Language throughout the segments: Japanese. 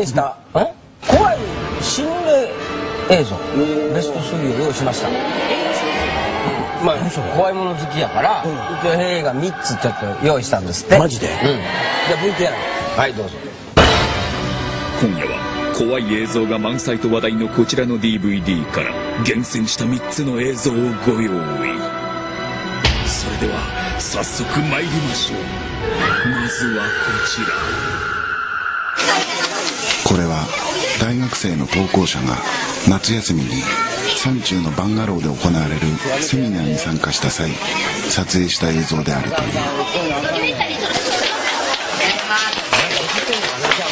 した。え？怖い心霊映像。ベスト3を用意しました。まあ怖いもの好きやから、一応映画3つちょっと用意したんですって。マジで？うん。じゃあ VTR はいどうぞ。今夜は怖い映像が満載と話題のこちらの DVD から厳選した3つの映像をご用意。それでは早速参りましょう。まずはこちら大学生の投稿者が夏休みに山中のバンガローで行われるセミナーに参加した際撮影した映像であるという。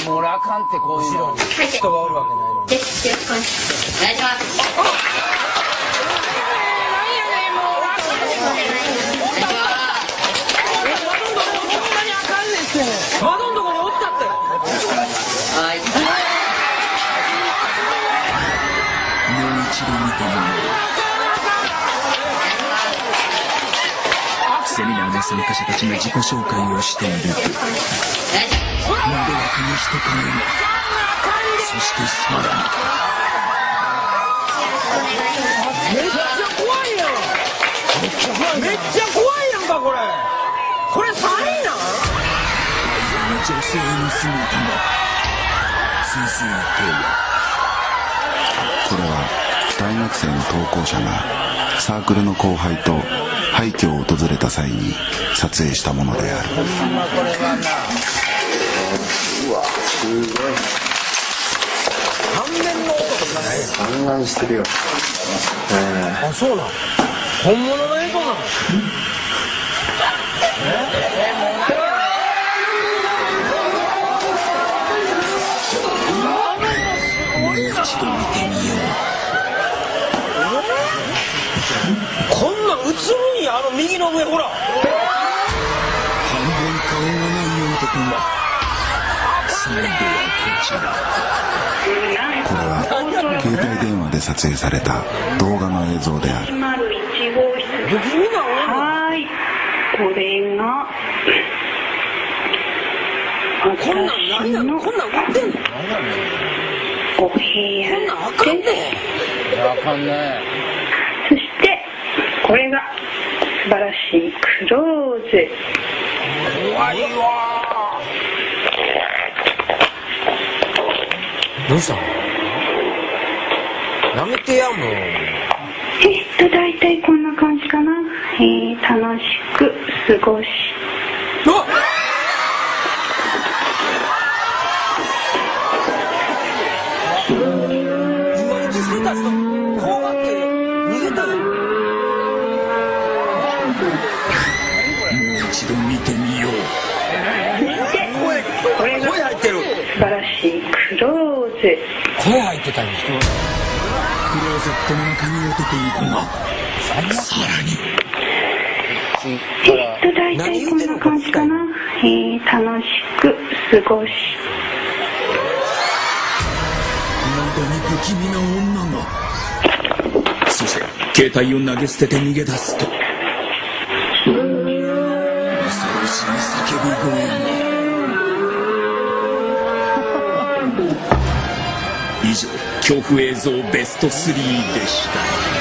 もう俺あかんってこうい。うの人がおるわけないのにセミナーの参加者たちが自己紹介をしている。と窓枠に人影がそしてさらに。めっちゃ怖いやんめっちゃ怖いやんかこれ。これ3位なん？女性の姿が続いてはこれは大学生の投稿者がサークルの後輩と廃墟を訪れた際に撮影したものである。反面の音とかない散乱してるよ。あそうなん本物の映像なの。も の右の上ほら。う半分顔がない男が最後はこちら。これは携帯電話で撮影された動画の映像である。101号室不気味な音はーい。これがこんなん何なのこんなん売ってんの？お部こん屋なんあかんね。あかんね。そしてこれがクローゼ。怖いわどうしたの？やめてやもうえっと大体こんな感じかな、えー、楽しく過ごし。うわ！今うちしてた人怖がって逃げたのもう一度見てみよう。これが。声入ってる素晴らしい。クローゼ。声入ってたんですクローゼットの中に男の子がさらに。えっと大体こんな感じかな、えー、楽しく過ごし喉に不気味な女が。そして携帯を投げ捨てて逃げ出すと叫び声に以上恐怖映像ベスト3でした。